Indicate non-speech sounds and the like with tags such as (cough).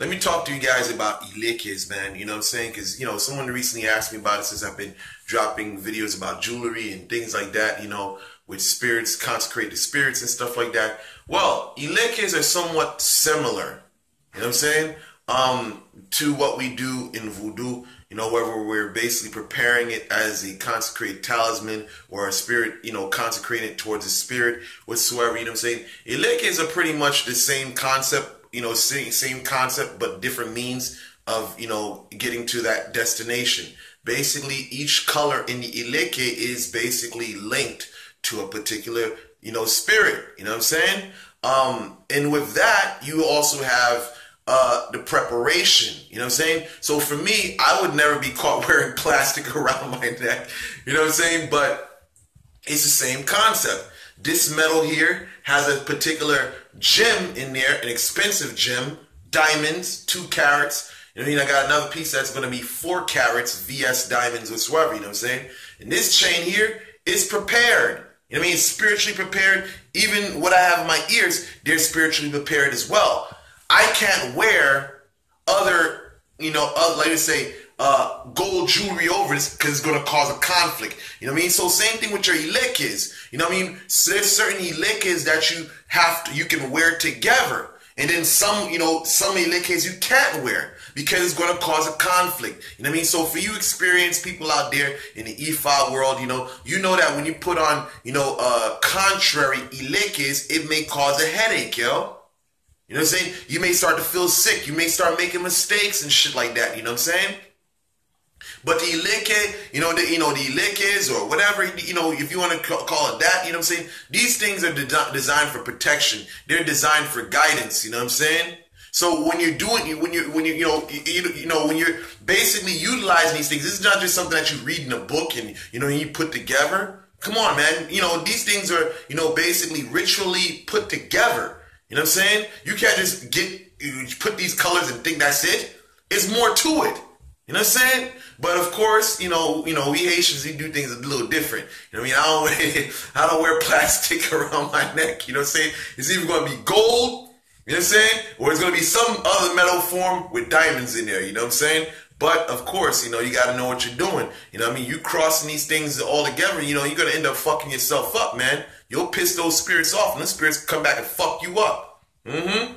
let me talk to you guys about Ilekes, man. You know what I'm saying? Because, you know, someone recently asked me about it since I've been dropping videos about jewelry and things like that, you know, with spirits, consecrated spirits and stuff like that. Well, Ilekes are somewhat similar, you know what I'm saying, um, to what we do in voodoo, you know, whether we're basically preparing it as a consecrated talisman or a spirit, you know, consecrated towards a spirit, whatsoever, you know what I'm saying? Ilekes are pretty much the same concept you know, same, same concept, but different means of, you know, getting to that destination. Basically, each color in the Ileke is basically linked to a particular, you know, spirit. You know what I'm saying? Um, and with that, you also have uh, the preparation. You know what I'm saying? So for me, I would never be caught (laughs) wearing plastic (laughs) around my neck. You know what I'm saying? But it's the same concept. This metal here has a particular gem in there, an expensive gem, diamonds, two carats. You know what I mean? I got another piece that's going to be four carats, VS diamonds whatsoever, you know what I'm saying? And this chain here is prepared. You know what I mean? spiritually prepared. Even what I have in my ears, they're spiritually prepared as well. I can't wear other, you know, uh, like I say, uh, gold jewelry over this because it's going to cause a conflict. You know what I mean? So same thing with your ilekes. You know what I mean? So there's certain ilekes that you have to, you can wear together. And then some, you know, some ilekes you can't wear because it's going to cause a conflict. You know what I mean? So for you experienced people out there in the Ifa world, you know, you know that when you put on, you know, uh, contrary ilekes, it may cause a headache, yo. You know what I'm saying? You may start to feel sick. You may start making mistakes and shit like that. You know what I'm saying? But the ileke, you know, the you know the ilekes or whatever, you know, if you want to call it that, you know what I'm saying? These things are de designed for protection. They're designed for guidance. You know what I'm saying? So when you're doing, when you when you you know you, you know when you're basically utilizing these things, this is not just something that you read in a book and you know you put together. Come on, man. You know these things are you know basically ritually put together. You know what I'm saying? You can't just get you put these colors and think that's it. It's more to it. You know what I'm saying? But of course, you know, you know, we Haitians, we do things a little different. You know what I mean? I don't (laughs) wear, I don't wear plastic (laughs) around my neck. You know what I'm saying? It's either going to be gold, you know what I'm saying? Or it's going to be some other metal form with diamonds in there. You know what I'm saying? But of course, you know, you got to know what you're doing. You know what I mean? You crossing these things all together, you know, you're going to end up fucking yourself up, man. You'll piss those spirits off and the spirits come back and fuck you up. Mm-hmm.